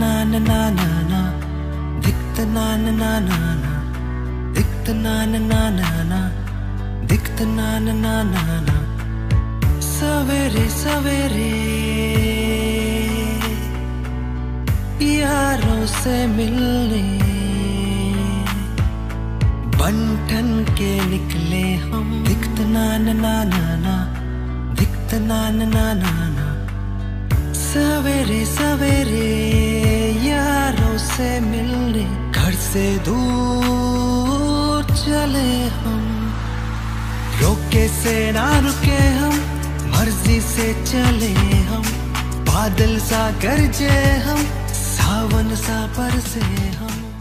na na na na na दिखत ना ना ना ना ना दिखत ना ना ना ना ना सवेरे सवेरे यारों से मिलने बंठन के निकले हम दिखत ना ना ना ना ना दिखत ना ना ना ना ना सवेरे सवेरे मिलने घर से दूर चले हम। रोके से ना रुके हम, मर्ज़ी से चले हम। बादल सा गरजे हम, सावन सा परसे हम।